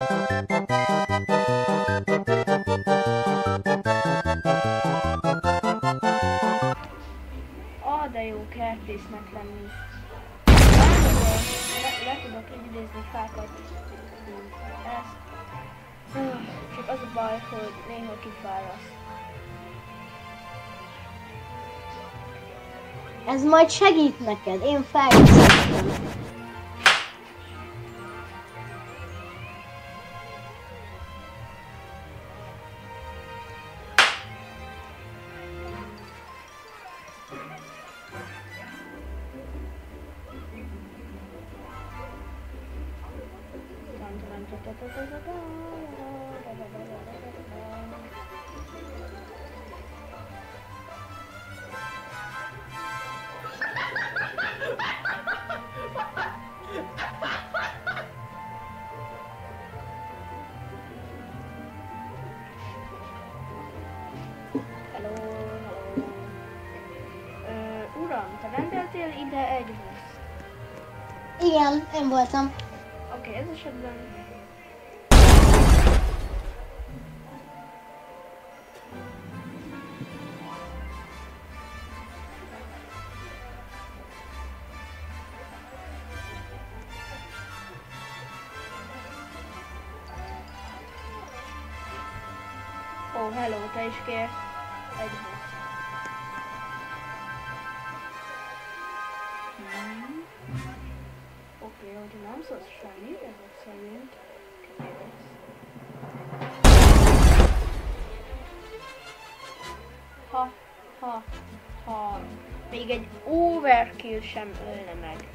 Ah, de. Le, tudok idézni fákat. Ezt. Csak az baj, hogy néha kifáraszt. Ez majd segít neked, én fejlesztettem. Hello. Uram, te rendeltél ide egy buszt? Igen, én voltam. Oké, okay, ez esetben... Oh, hello, te is kérsz egy buszt. Okay, hogyha nem szólsz semmit, ezek szerint kérsz. Ha, ha, ha. Még egy overkill sem ölne meg.